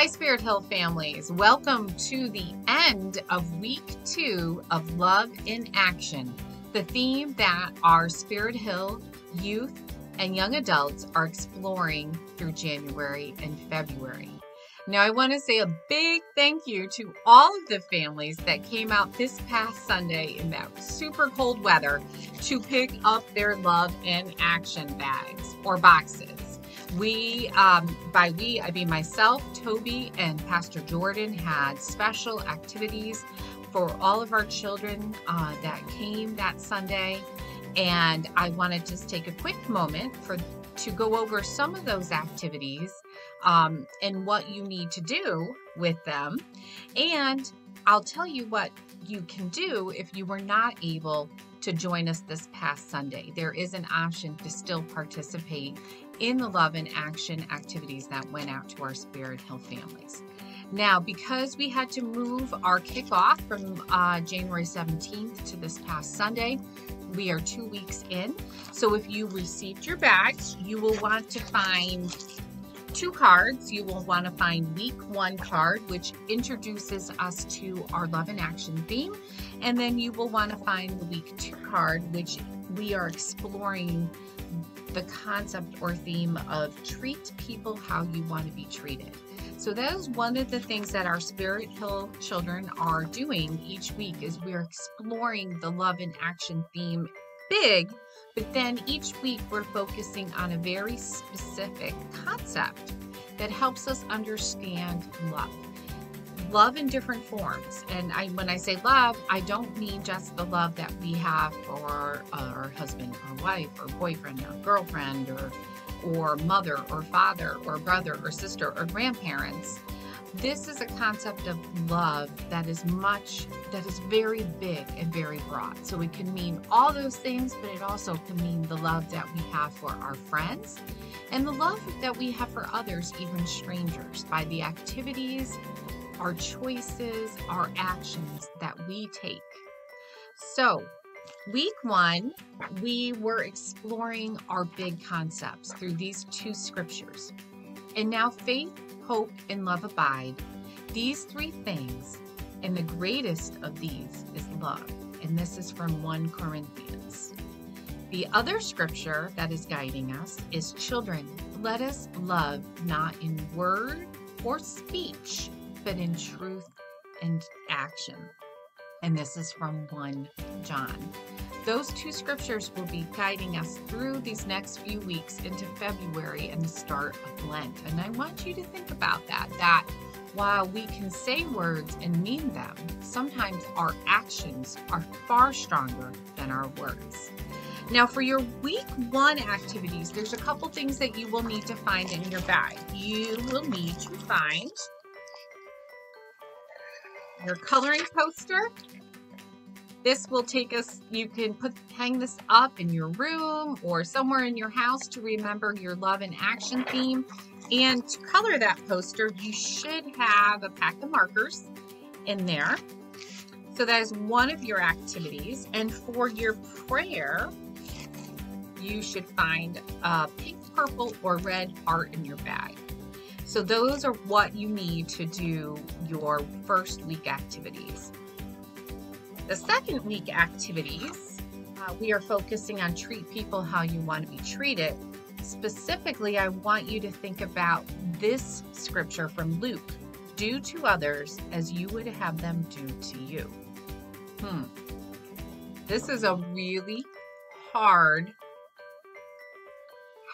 Hi, Spirit Hill families. Welcome to the end of week two of Love in Action, the theme that our Spirit Hill youth and young adults are exploring through January and February. Now, I want to say a big thank you to all of the families that came out this past Sunday in that super cold weather to pick up their love in action bags or boxes. We, um, by we, I mean myself, Toby, and Pastor Jordan had special activities for all of our children uh, that came that Sunday. And I want to just take a quick moment for to go over some of those activities um, and what you need to do with them. And I'll tell you what you can do if you were not able to join us this past Sunday. There is an option to still participate in the Love in Action activities that went out to our Spirit Hill families. Now, because we had to move our kickoff from uh, January 17th to this past Sunday, we are two weeks in. So if you received your bags, you will want to find two cards. You will want to find week one card, which introduces us to our love in action theme. And then you will want to find the week two card, which we are exploring the concept or theme of treat people how you want to be treated. So that is one of the things that our Spirit Hill children are doing each week is we're exploring the love in action theme big, but then each week we're focusing on a very specific concept that helps us understand love. Love in different forms. And I, when I say love, I don't mean just the love that we have for uh, our husband or wife or boyfriend or girlfriend or or mother or father or brother or sister or grandparents. This is a concept of love that is much, that is very big and very broad. So it can mean all those things, but it also can mean the love that we have for our friends and the love that we have for others, even strangers, by the activities, our choices, our actions that we take. So, Week one, we were exploring our big concepts through these two scriptures. And now faith, hope, and love abide. These three things, and the greatest of these is love. And this is from 1 Corinthians. The other scripture that is guiding us is Children, let us love not in word or speech, but in truth and action and this is from 1 John. Those two scriptures will be guiding us through these next few weeks into February and the start of Lent. And I want you to think about that, that while we can say words and mean them, sometimes our actions are far stronger than our words. Now, for your week one activities, there's a couple things that you will need to find in your bag. You will need to find your coloring poster. This will take us, you can put hang this up in your room or somewhere in your house to remember your love in action theme. And to color that poster, you should have a pack of markers in there. So that is one of your activities. And for your prayer, you should find a pink, purple, or red heart in your bag. So those are what you need to do your first week activities. The second week activities, uh, we are focusing on treat people how you want to be treated. Specifically, I want you to think about this scripture from Luke do to others as you would have them do to you. Hmm. This is a really hard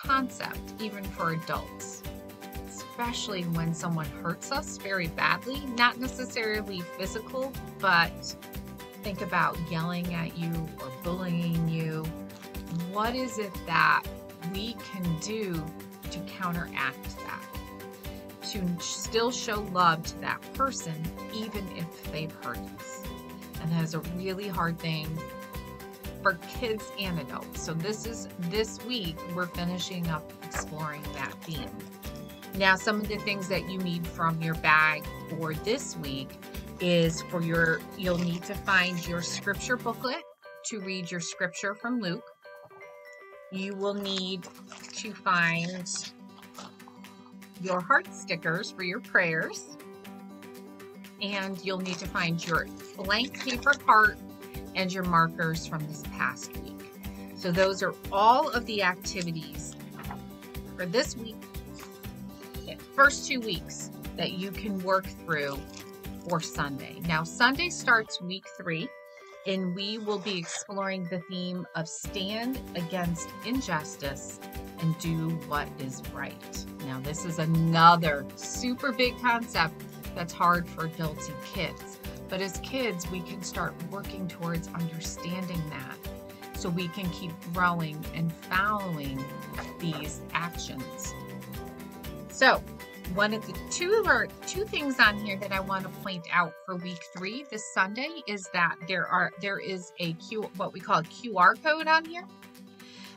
concept, even for adults especially when someone hurts us very badly, not necessarily physical, but think about yelling at you or bullying you. What is it that we can do to counteract that? To still show love to that person, even if they've hurt us. And that is a really hard thing for kids and adults. So this is this week we're finishing up exploring that theme. Now, some of the things that you need from your bag for this week is for your, you'll need to find your scripture booklet to read your scripture from Luke. You will need to find your heart stickers for your prayers. And you'll need to find your blank paper heart and your markers from this past week. So those are all of the activities for this week, first two weeks that you can work through for Sunday. Now, Sunday starts week three, and we will be exploring the theme of stand against injustice and do what is right. Now, this is another super big concept that's hard for adults and kids. But as kids, we can start working towards understanding that so we can keep growing and following these actions. So, one of the two or two things on here that I want to point out for week three this Sunday is that there are there is a Q what we call a QR code on here.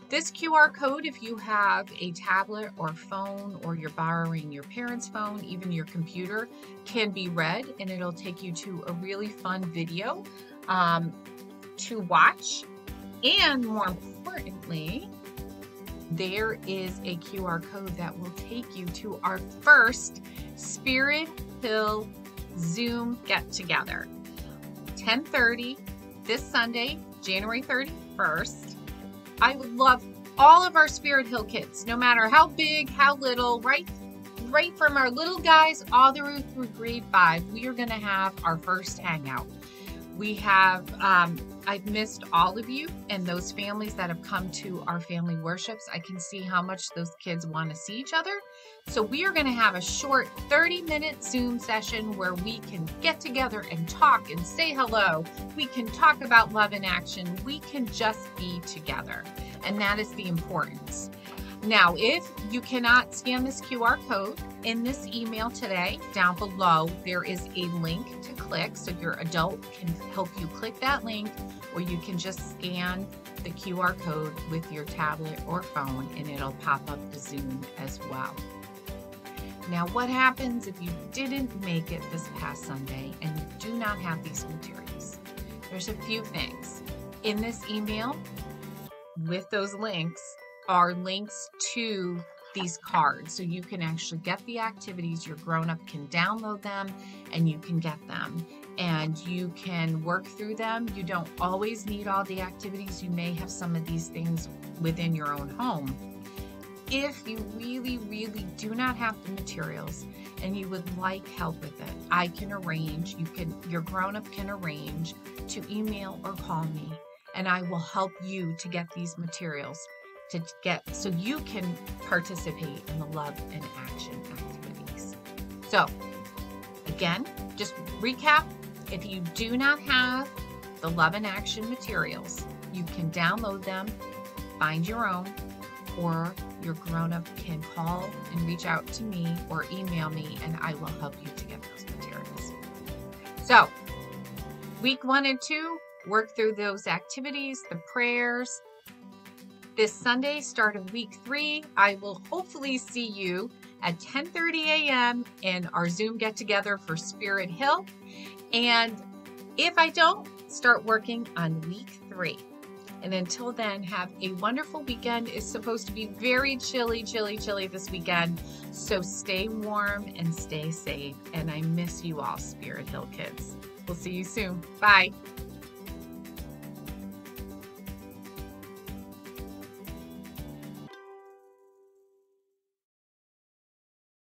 This QR code, if you have a tablet or phone or you're borrowing your parents' phone, even your computer, can be read and it'll take you to a really fun video um, to watch. And more importantly, there is a QR code that will take you to our first Spirit Hill Zoom get together. 10:30 this Sunday, January 31st. I would love all of our Spirit Hill kids, no matter how big, how little, right right from our little guys all the way through grade 5, we are going to have our first hangout. We have, um, I've missed all of you and those families that have come to our family worships. I can see how much those kids want to see each other. So, we are going to have a short 30 minute Zoom session where we can get together and talk and say hello. We can talk about love in action. We can just be together. And that is the importance. Now, if you cannot scan this QR code in this email today, down below, there is a link to click. So your adult can help you click that link, or you can just scan the QR code with your tablet or phone and it'll pop up the Zoom as well. Now, what happens if you didn't make it this past Sunday and you do not have these materials? There's a few things. In this email, with those links, are links to these cards. So you can actually get the activities your grown up can download them and you can get them. And you can work through them. You don't always need all the activities. You may have some of these things within your own home. If you really really do not have the materials and you would like help with it i can arrange you can your grown up can arrange to email or call me and i will help you to get these materials to get so you can participate in the love in action activities. So, again, just recap if you do not have the love in action materials, you can download them, find your own, or your grown up can call and reach out to me or email me, and I will help you to get those materials. So, week one and two, work through those activities, the prayers, this Sunday, start of week three, I will hopefully see you at 10:30 a.m. in our Zoom get together for Spirit Hill. And if I don't, start working on week three. And until then, have a wonderful weekend. It's supposed to be very chilly, chilly, chilly this weekend. So stay warm and stay safe. And I miss you all, Spirit Hill kids. We'll see you soon. Bye.